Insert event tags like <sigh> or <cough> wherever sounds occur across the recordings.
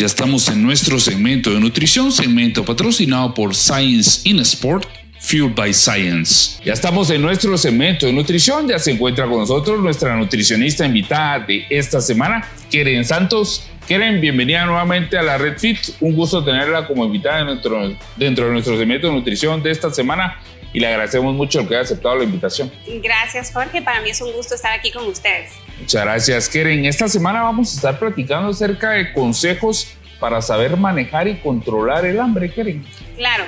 Ya estamos en nuestro segmento de nutrición, segmento patrocinado por Science in Sport, Fueled by Science. Ya estamos en nuestro segmento de nutrición, ya se encuentra con nosotros nuestra nutricionista invitada de esta semana, Keren Santos. Keren, bienvenida nuevamente a la Red Fit. Un gusto tenerla como invitada dentro, dentro de nuestro segmento de nutrición de esta semana y le agradecemos mucho el que haya aceptado la invitación. Gracias, Jorge. Para mí es un gusto estar aquí con ustedes. Muchas gracias, Keren. Esta semana vamos a estar platicando acerca de consejos para saber manejar y controlar el hambre, Keren. Claro.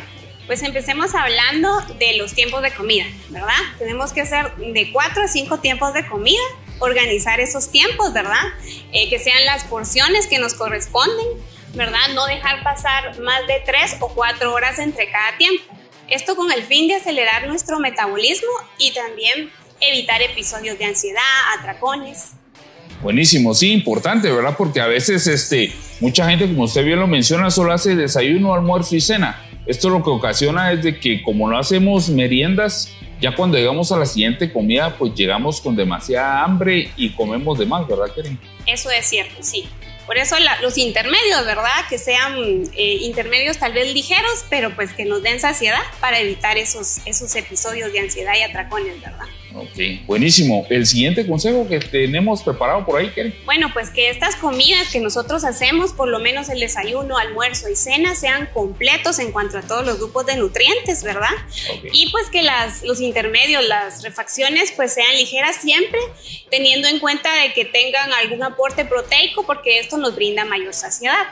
Pues empecemos hablando de los tiempos de comida, ¿verdad? Tenemos que hacer de cuatro a cinco tiempos de comida, organizar esos tiempos, ¿verdad? Eh, que sean las porciones que nos corresponden, ¿verdad? No dejar pasar más de tres o cuatro horas entre cada tiempo. Esto con el fin de acelerar nuestro metabolismo y también evitar episodios de ansiedad, atracones. Buenísimo, sí, importante, ¿verdad? Porque a veces este, mucha gente, como usted bien lo menciona, solo hace desayuno, almuerzo y cena. Esto lo que ocasiona es de que como no hacemos meriendas, ya cuando llegamos a la siguiente comida, pues llegamos con demasiada hambre y comemos de más, ¿verdad, Karen? Eso es cierto, sí. Por eso los intermedios, ¿verdad? Que sean eh, intermedios tal vez ligeros, pero pues que nos den saciedad para evitar esos, esos episodios de ansiedad y atracones, ¿verdad? Ok, buenísimo. El siguiente consejo que tenemos preparado por ahí, Keren. Bueno, pues que estas comidas que nosotros hacemos, por lo menos el desayuno, almuerzo y cena, sean completos en cuanto a todos los grupos de nutrientes, ¿verdad? Y pues que las, los intermedios, las refacciones, pues sean ligeras siempre, teniendo en cuenta de que tengan algún aporte proteico, porque esto nos brinda mayor saciedad.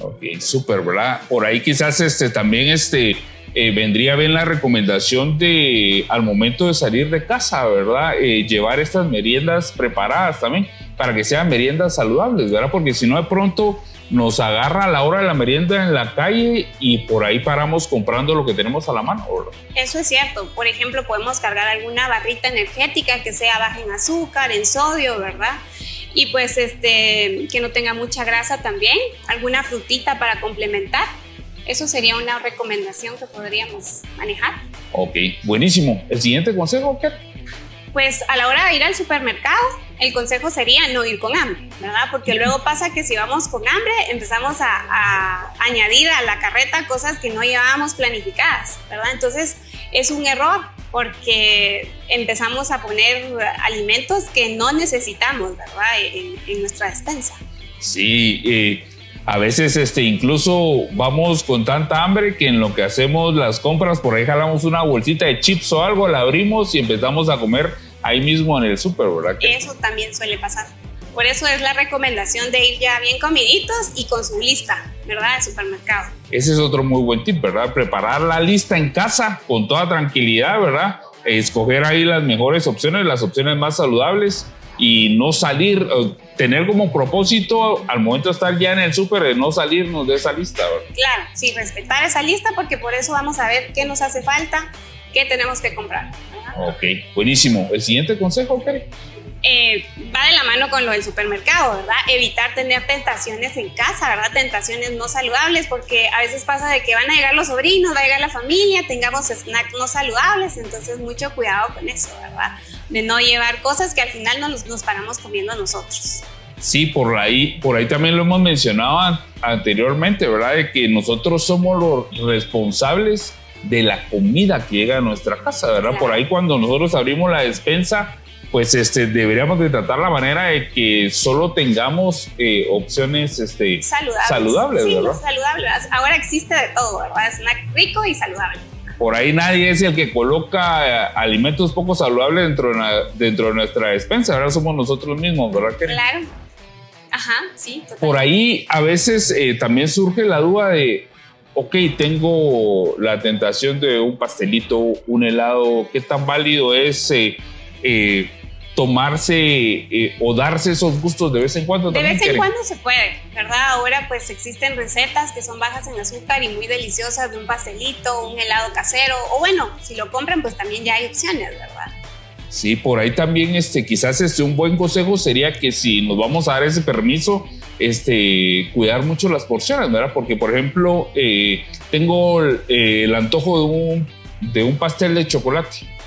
Ok, súper, ¿verdad? Por ahí quizás este, también este eh, vendría bien la recomendación de al momento de salir de casa, ¿verdad? Eh, llevar estas meriendas preparadas también para que sean meriendas saludables, ¿verdad? Porque si no de pronto nos agarra a la hora de la merienda en la calle y por ahí paramos comprando lo que tenemos a la mano. ¿verdad? Eso es cierto. Por ejemplo, podemos cargar alguna barrita energética que sea baja en azúcar, en sodio, ¿verdad? Y pues este, que no tenga mucha grasa también, alguna frutita para complementar eso sería una recomendación que podríamos manejar. Ok, buenísimo. ¿El siguiente consejo qué? Pues a la hora de ir al supermercado, el consejo sería no ir con hambre, ¿verdad? Porque luego pasa que si vamos con hambre, empezamos a, añadir a la carreta cosas que no llevábamos planificadas, ¿verdad? Entonces es un error porque empezamos a poner alimentos que no necesitamos, ¿verdad? En, en nuestra despensa. Sí, eh, a veces este, incluso vamos con tanta hambre que en lo que hacemos las compras, por ahí jalamos una bolsita de chips o algo, la abrimos y empezamos a comer ahí mismo en el súper, ¿verdad? Eso también suele pasar. Por eso es la recomendación de ir ya bien comiditos y con su lista, ¿verdad? De supermercado. Ese es otro muy buen tip, ¿verdad? Preparar la lista en casa con toda tranquilidad, ¿verdad? Escoger ahí las mejores opciones, las opciones más saludables y no salir, tener como propósito al momento de estar ya en el súper de no salirnos de esa lista. Claro, sí, respetar esa lista porque por eso vamos a ver qué nos hace falta, qué tenemos que comprar. Ok, buenísimo. ¿El siguiente consejo, Karen? Eh, va de la mano con lo del supermercado, ¿verdad? Evitar tener tentaciones en casa, ¿verdad? Tentaciones no saludables, porque a veces pasa de que van a llegar los sobrinos, va a llegar la familia, tengamos snacks no saludables, entonces mucho cuidado con eso, ¿verdad? De no llevar cosas que al final nos, nos paramos comiendo nosotros. Sí, por ahí, por ahí también lo hemos mencionado anteriormente, ¿verdad? De que nosotros somos los responsables de la comida que llega a nuestra casa, ¿verdad? Por ahí cuando nosotros abrimos la despensa, pues este, deberíamos de tratar la manera de que solo tengamos eh, opciones este, saludables, saludables sí, ¿verdad? saludables. Ahora existe de todo, ¿verdad? Snack rico y saludable. Por ahí nadie es el que coloca eh, alimentos poco saludables dentro de, dentro de nuestra despensa, ahora somos nosotros mismos, ¿verdad? Claro. Ajá, sí. Por ahí a veces eh, también surge la duda de, ok, tengo la tentación de un pastelito, un helado, ¿qué tan válido es eh, tomarse eh, o darse esos gustos de vez en cuando. De vez en cuando se puede, ¿verdad? Ahora pues existen recetas que son bajas en azúcar y muy deliciosas de un pastelito, un helado casero, o bueno, si lo compran pues también ya hay opciones, ¿verdad? Sí, por ahí también este, quizás este, un buen consejo sería que si nos vamos a dar ese permiso, este, cuidar mucho las porciones, ¿verdad? Porque por ejemplo, eh, tengo eh, el antojo de un, de un pastel de chocolate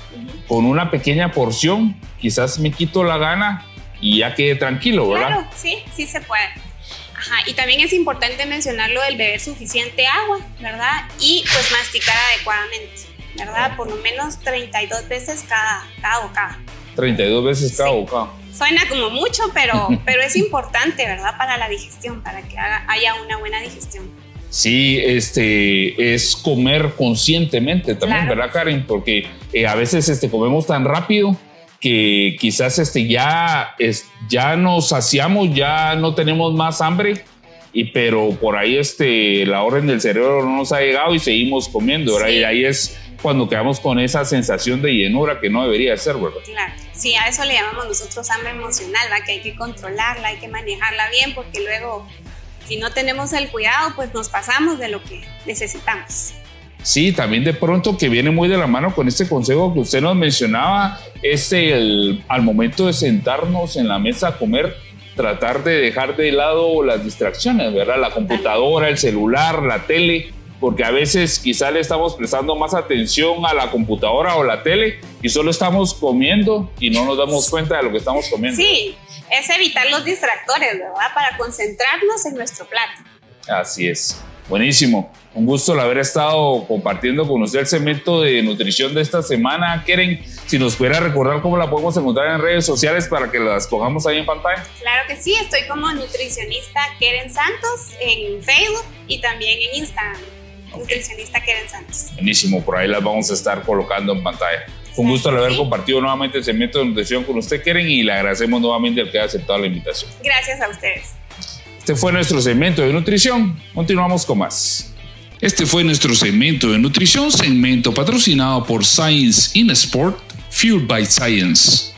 con una pequeña porción, quizás me quito la gana y ya quede tranquilo, ¿verdad? Claro, sí, sí se puede. Ajá, y también es importante mencionar lo del beber suficiente agua, ¿verdad? Y pues masticar adecuadamente, ¿verdad? Por lo menos 32 veces cada, cada bocado. 32 veces cada bocado. Suena como mucho, pero, <laughs> pero es importante, ¿verdad? Para la digestión, para que haya una buena digestión. Sí, este es comer conscientemente también, ¿verdad, Karen? Porque eh, a veces este, comemos tan rápido que quizás este, ya, es, ya nos saciamos, ya no tenemos más hambre, y, pero por ahí este, la orden del cerebro no nos ha llegado y seguimos comiendo. Y ahí es cuando quedamos con esa sensación de llenura que no debería ser, ¿verdad? Claro, sí, a eso le llamamos nosotros hambre emocional, ¿va? que hay que controlarla, hay que manejarla bien, porque luego si no tenemos el cuidado, pues nos pasamos de lo que necesitamos. Sí, también de pronto que viene muy de la mano con este consejo que usted nos mencionaba, es el, al momento de sentarnos en la mesa a comer, tratar de dejar de lado las distracciones, ¿verdad? La computadora, el celular, la tele, porque a veces quizá le estamos prestando más atención a la computadora o la tele y solo estamos comiendo y no nos damos cuenta de lo que estamos comiendo. Sí, es evitar los distractores, ¿verdad? Para concentrarnos en nuestro plato. Así es. Buenísimo. Un gusto el haber estado compartiendo con usted el segmento de nutrición de esta semana. Keren, si nos pudiera recordar cómo la podemos encontrar en redes sociales para que las pongamos ahí en pantalla. Claro que sí, estoy como nutricionista Keren Santos en Facebook y también en Instagram. Nutricionista Keren Santos. Buenísimo, por ahí las vamos a estar colocando en pantalla. Fue un gusto el haber compartido nuevamente el segmento de nutrición con usted, Keren, y le agradecemos nuevamente al que haya aceptado la invitación. Gracias a ustedes. Este fue nuestro segmento de nutrición. Continuamos con más. Este fue nuestro segmento de nutrición, segmento patrocinado por Science in Sport, Fueled by Science.